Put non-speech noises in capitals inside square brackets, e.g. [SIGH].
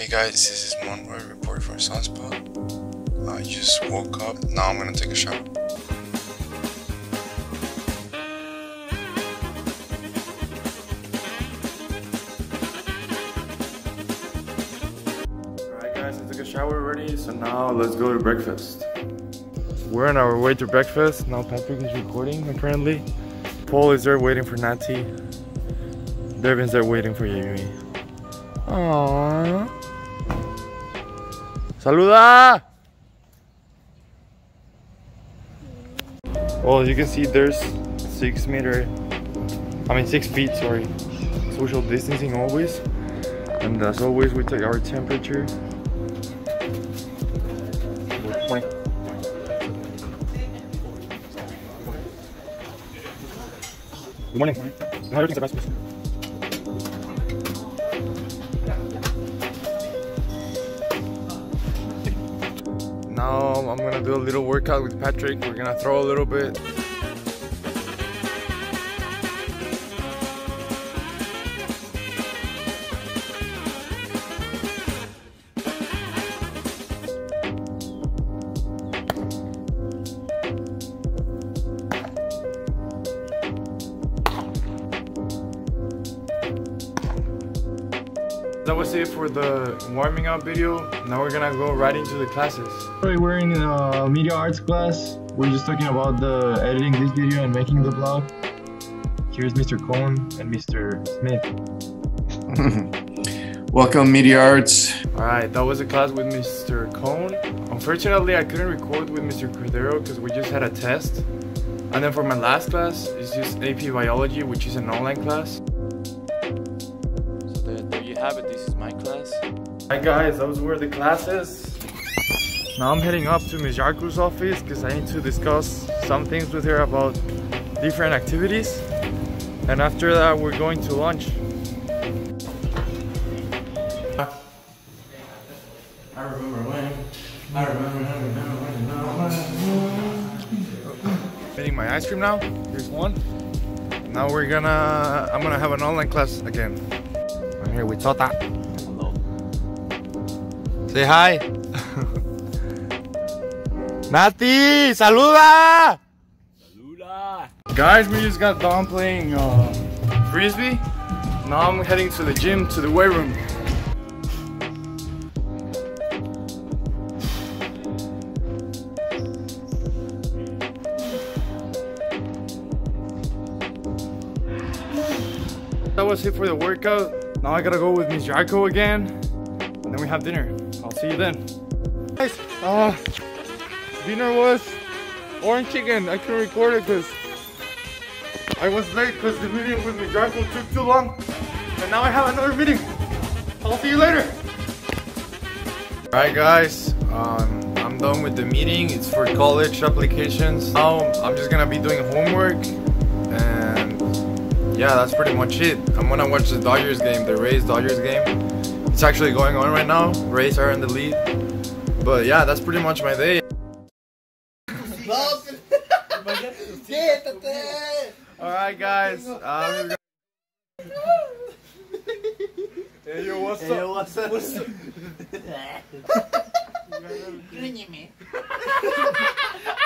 Hey guys, this is Monroy reporting for Sunspot. I just woke up. Now I'm gonna take a shower. Alright guys, I took a shower already, so now let's go to breakfast. We're on our way to breakfast. Now Patrick is recording apparently. Paul is there waiting for Nati. Devin's there waiting for Yumi. Aww. Saluda! Well, as you can see, there's six meter, I mean six feet, sorry. Social distancing always. And as always, we take our temperature. Good morning. Good morning. I'm gonna do a little workout with Patrick. We're gonna throw a little bit. That was it for the warming up video. Now we're gonna go right into the classes. We're in uh, media arts class. We're just talking about the editing this video and making the vlog. Here's Mr. Cohn and Mr. Smith. [LAUGHS] Welcome, Media Arts. Alright, that was a class with Mr. Cohn. Unfortunately, I couldn't record with Mr. Cordero because we just had a test. And then for my last class, it's just AP Biology, which is an online class. Have it. This is my class. Hi guys, those were the classes. Now I'm heading up to Ms. Yarku's office because I need to discuss some things with her about different activities. And after that, we're going to lunch. I remember when. I remember, I remember when. Getting my ice cream now. Here's one. Now we're gonna. I'm gonna have an online class again. I'm here with Tota. Hello. Say hi. [LAUGHS] Nati, saluda. Saluda. Guys, we just got done playing uh, frisbee. Now I'm heading to the gym, to the weight room. That was it for the workout. Now I gotta go with Miss Yarko again. And then we have dinner. I'll see you then. Guys, uh, dinner was orange chicken. I couldn't record it because I was late because the meeting with Miss Yarko took too long. And now I have another meeting. I'll see you later. Alright guys, um, I'm done with the meeting. It's for college applications. Now I'm just gonna be doing homework and yeah, that's pretty much it. I'm gonna watch the Dodgers game, the Rays Dodgers game. It's actually going on right now. Rays are in the lead. But yeah, that's pretty much my day. [LAUGHS] Alright guys, um, Hey yo, what's up? what's up? [LAUGHS] Gruñeme. [LAUGHS]